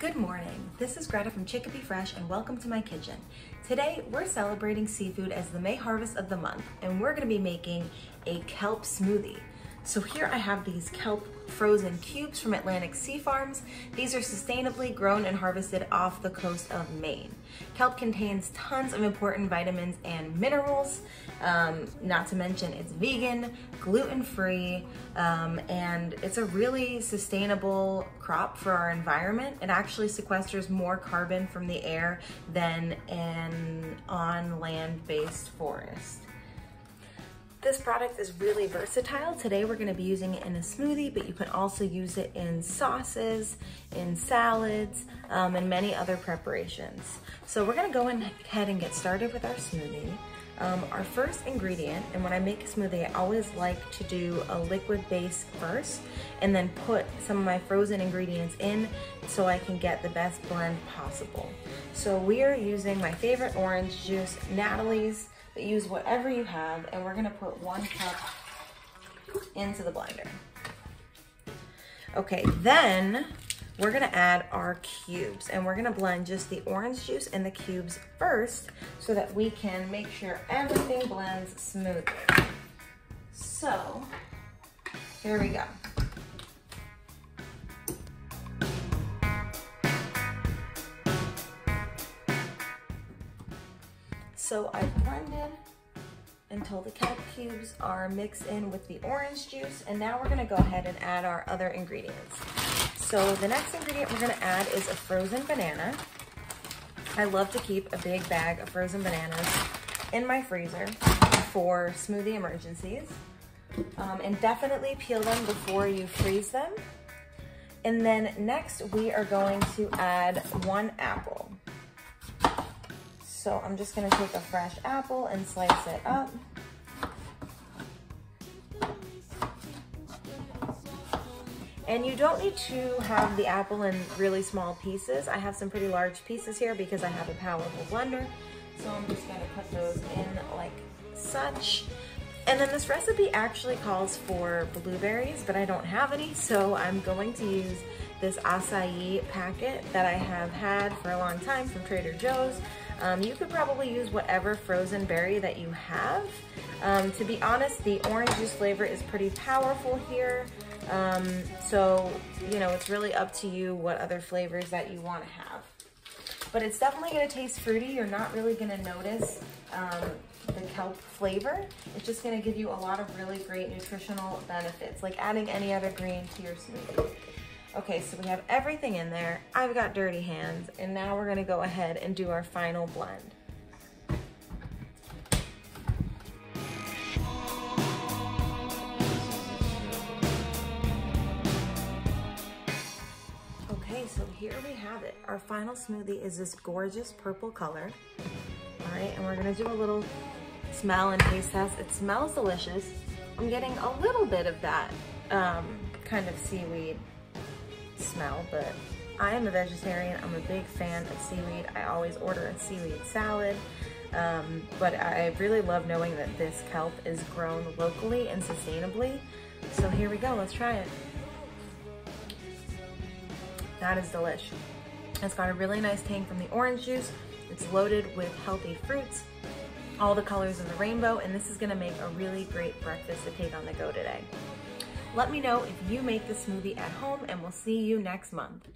Good morning. This is Greta from Chicopee Fresh and welcome to my kitchen. Today we're celebrating seafood as the May harvest of the month and we're going to be making a kelp smoothie. So here I have these kelp frozen cubes from Atlantic Sea Farms. These are sustainably grown and harvested off the coast of Maine. Kelp contains tons of important vitamins and minerals, um, not to mention it's vegan, gluten-free, um, and it's a really sustainable crop for our environment. It actually sequesters more carbon from the air than an on-land-based forest. This product is really versatile. Today we're gonna be using it in a smoothie, but you can also use it in sauces, in salads, um, and many other preparations. So we're gonna go ahead and get started with our smoothie. Um, our first ingredient, and when I make a smoothie, I always like to do a liquid base first and then put some of my frozen ingredients in so I can get the best blend possible. So we are using my favorite orange juice, Natalie's, use whatever you have and we're gonna put one cup into the blender. Okay, then we're gonna add our cubes and we're gonna blend just the orange juice and the cubes first so that we can make sure everything blends smoothly. So, here we go. So I blended until the kelp cubes are mixed in with the orange juice. And now we're gonna go ahead and add our other ingredients. So the next ingredient we're gonna add is a frozen banana. I love to keep a big bag of frozen bananas in my freezer for smoothie emergencies. Um, and definitely peel them before you freeze them. And then next we are going to add one apple. So I'm just gonna take a fresh apple and slice it up. And you don't need to have the apple in really small pieces. I have some pretty large pieces here because I have a powerful blender. So I'm just gonna put those in like such. And then this recipe actually calls for blueberries, but I don't have any, so I'm going to use this acai packet that I have had for a long time from Trader Joe's. Um, you could probably use whatever frozen berry that you have. Um, to be honest, the orange juice flavor is pretty powerful here. Um, so, you know, it's really up to you what other flavors that you want to have. But it's definitely going to taste fruity. You're not really going to notice um, the kelp flavor. It's just going to give you a lot of really great nutritional benefits, like adding any other green to your smoothie. Okay, so we have everything in there. I've got dirty hands, and now we're gonna go ahead and do our final blend. Okay, so here we have it. Our final smoothie is this gorgeous purple color. All right, and we're gonna do a little smell and taste test. It smells delicious. I'm getting a little bit of that um, kind of seaweed smell, but I am a vegetarian. I'm a big fan of seaweed. I always order a seaweed salad. Um, but I really love knowing that this kelp is grown locally and sustainably. So here we go, let's try it. That is delish. It's got a really nice tang from the orange juice. It's loaded with healthy fruits, all the colors of the rainbow, and this is gonna make a really great breakfast to take on the go today. Let me know if you make the smoothie at home and we'll see you next month.